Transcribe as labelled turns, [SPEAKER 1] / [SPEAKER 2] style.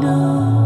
[SPEAKER 1] know.